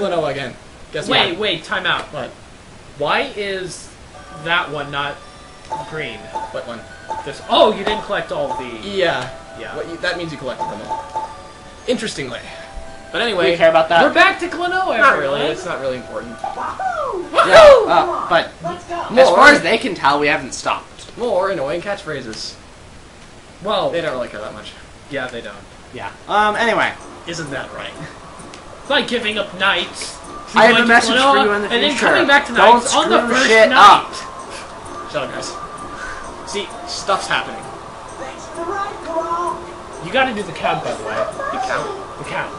Klonoa again. Guess Wait, what? wait, time out. What? Why is that one not green? What one? This. Oh, you didn't collect all the. Yeah. Yeah. What you, that means you collected them all. Interestingly. But anyway, you care about that? We're back to Klonoa. not really. It's not really important. Yeah, uh, but as More- far as they can tell, we haven't stopped. More annoying catchphrases. Well, They don't really care that much. yeah, they don't. Yeah. Um. Anyway, Isn't that right? It's like giving up nights. I have going a message Klonoa, for you in the and then future. coming back to Don't nights on the screw first shit night. up. Shut up, guys. See, stuff's happening. You got to do the count, by the way. The count. The count.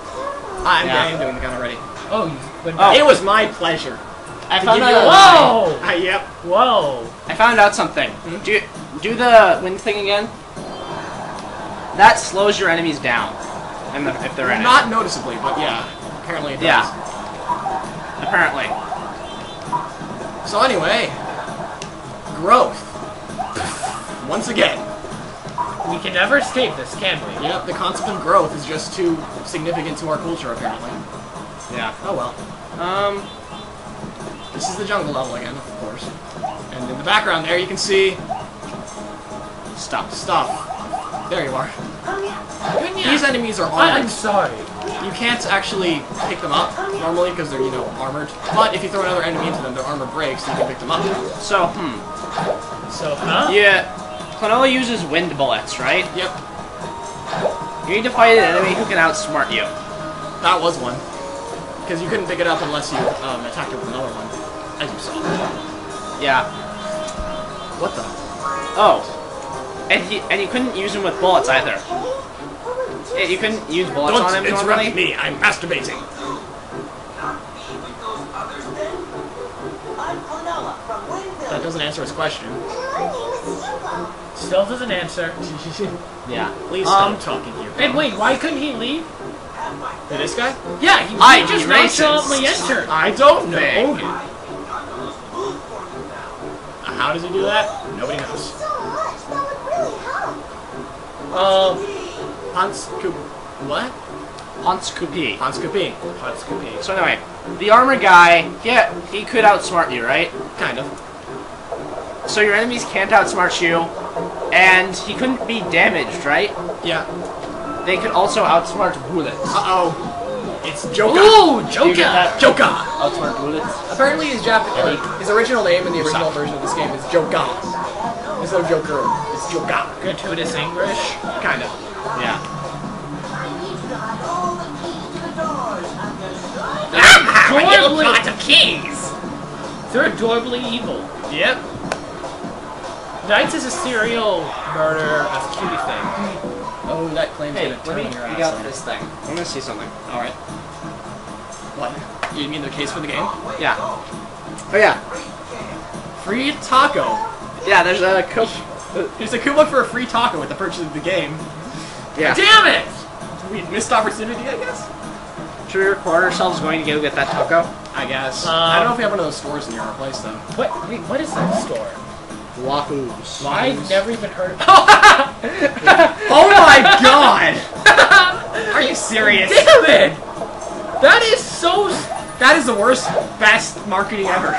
I'm, Yeah. I am doing the count already. Oh, you went Oh. It was my pleasure. I To found give you out. a- Whoa! Ah, yep. Whoa! I found out something. Hmm? Do do the wind thing again. That slows your enemies down, and the, if they're in Not noticeably, but yeah. Apparently it it. does. Yeah. Apparently. So anyway, growth. Once again. We can never escape this, can we? Yep, the concept of growth is just too significant to our culture, apparently. Yeah. Oh well. Um. This is the jungle level again, of course. And in the background there, you can see Stop. stuff. There you are. These enemies are I- I'm sorry. You can't actually pick them up normally because they're, you know, armored. But if you throw another enemy into them, their armor breaks, and you can pick them up. So, hmm. So, huh? Yeah. Klonoa uses wind bullets, right? Yep, You need to fight an enemy who can outsmart you. that was one. Because you couldn't pick it up unless you um, attacked it with another one, as you saw. Yeah. What the? Oh. And he and you couldn't use him with bullets either. Yeah, you couldn't use bullets Don't on him interrupt normally. me, I'm masturbating. That doesn't answer his question. Still doesn't answer. Yeah. Please stop Um, stop talking here. And wait, why couldn't he leave? Who, this guy? Yeah, he, I he just be racist. nonchalantly entered. I don't know. Thing. How does he do that? Nobody knows. Um, Hans Kup... What? Hans Kupi. Hans Kupi. Hans Kupi. So anyway, the armor guy, yeah, he could outsmart you, right? Kind of. So your enemies can't outsmart you, and he couldn't be damaged, right? Yeah. They could also outsmart bullets. Uh-oh. It's Joka. Ooh, Do you get Joker! Joka! Outsmart bullets. Apparently his Jap- uh, his original name in the original version of this game is Joka. There's no Joker. It's Joka. Gratuitous English. Kind ah, of. Yeah. Adorably, of keys! To the doors. I'm just gonna get the colour. They're adorably evil. Yep. Knights is a serial murder of cutie thing. Oh, that claim's Hey, gonna let turn me on your dig ass. out this thing. I'm gonna see something. Alright. What? You mean the case for the game? Yeah. Oh yeah. Free taco. Yeah, there's a cook. There's a coupon for a free taco with the purchase of the game. Yeah. Damn it! We missed opportunity, I guess. Should we record ourselves going to go get that taco? I guess. Um, I don't know if we have one of those stores near our place though. What? Wait, what is that store? Wahoo's. I've never even heard of Oh my god! Are you serious? Damn it! That is so. That is the worst, best marketing ever.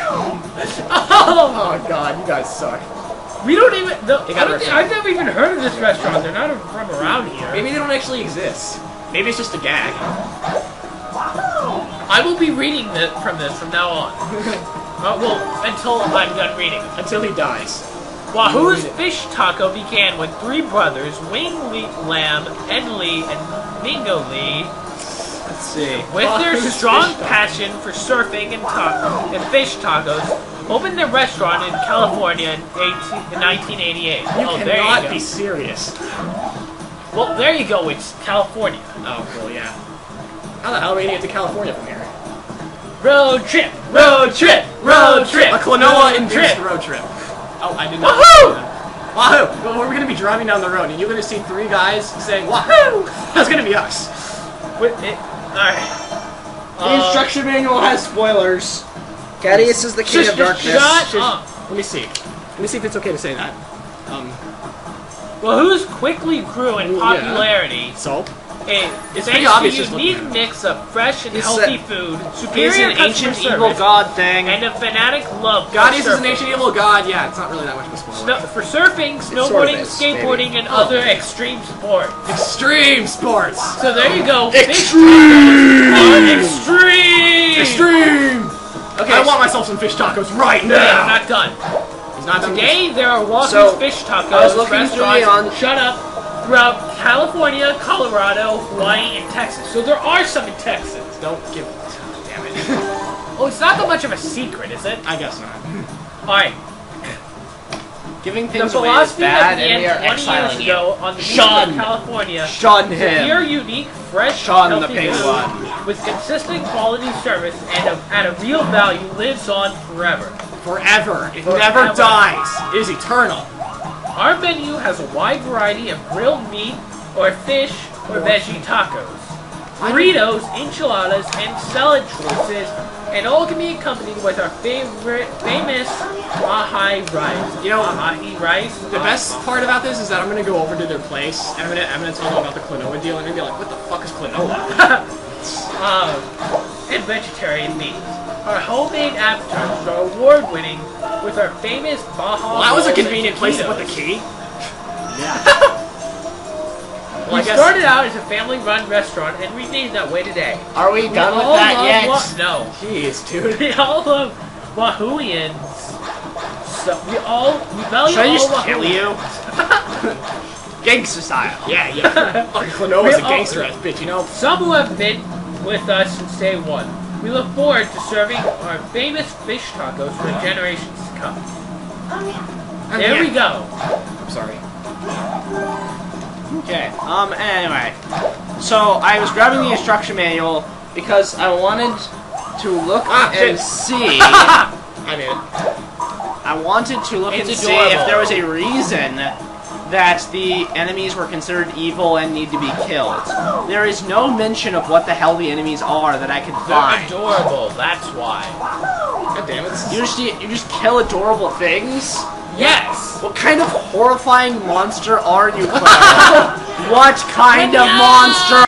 Oh! Oh god, you guys suck. We don't even. The, I don't think, I've never even heard of this restaurant. They're not from around here. Maybe they don't actually exist. Maybe it's just a gag. I will be reading this from this from now on. Uh, well, until I'm done reading. Until he dies. Wahoo's Fish Taco began when three brothers, Wing Lee, Lamb, Ed Lee, and Mingo Lee, Let's see. with their strong passion for surfing and, ta- and fish tacos, opened their restaurant in California in, 18, in 1988. You oh, there you cannot go. be serious. Well, there you go. It's California. Oh, well, yeah. How the hell are we gonna get to California from here? Road trip, road trip, road trip. A Klonoa induced trip. road trip. Oh, I did not. Wahoo! Wahoo! Well, we're gonna be driving down the road, and you're gonna see three guys saying Wahoo! That's gonna be us. Wait, it, all right. The Uh, instruction manual has spoilers. Ghadius is the king Shush, of darkness. shut Shush. up. Let me see. Let me see if it's okay to say that. Um, who's quickly grew in Ooh, yeah. popularity so? A It's thanks pretty obvious just looking unique mix of fresh and He's healthy food, He's superior an customer ancient service, evil god thing. and a fanatic love God for uses an surfing. ancient evil god. Yeah, it's not really that much of a spoiler. Sno- for surfing, sort of snowboarding, is, skateboarding, and Oh. other extreme sports. Extreme sports. So there you go. Extreme! tacos extreme. Extreme. Okay, I want myself some fish tacos right Yeah, I'm not done. He's not done. Today there are walking So, fish tacos I was looking restaurants. on- Shut up. Throughout California, Colorado, Hawaii, and Texas. So there are some in Texas. Don't give. Damn it. Oh, it's not that much of a secret, is it? I guess not. All right. giving The things away is bad, and we are 20 years exiling you. ago on the Shun. of California. Shun Your him. unique, fresh, Shun the healthy pink food one. with consistent quality service and a, at a real value lives on forever. Forever. It Forever. never dies. It is eternal. Our menu has a wide variety of grilled meat or fish or veggie tacos, burritos, enchiladas, and salad choices, and all can be accompanied with our favorite famous ahi rice. You know, ahi rice. The best part about this is that I'm gonna go over to their place and I'm gonna I'm gonna tell them about the Klonoa deal and they're gonna be like, what the fuck is Klonoa? uh, and vegetarian meat. Our homemade appetizers are award-winning with our famous Baja. Well, that was a convenient place to put the key. We Well, I guess- started out as a family-run restaurant and renamed that way today. Are we We done with that yet? Wa- no. Jeez, dude. We all love Wahuians. So we all we value Should I all just kill you? Gangster style. Yeah, yeah. Fucking Klonoa's a gangster ass bitch, you know? Some who have been with us since day one. We look forward to serving our famous fish tacos for generations to come. Oh, there we go. I'm sorry. Okay. Um. Anyway, so I was grabbing the instruction manual because I wanted to look Ah, and shit. see. I it. I wanted to look It's and see if there was a reason that the enemies were considered evil and need to be killed. There is no mention of what the hell the enemies are that I could They're find. adorable. That's why. God damn it. You just you just kill adorable things. Yes. What kind of horrifying monster are you, Clara? what kind of monster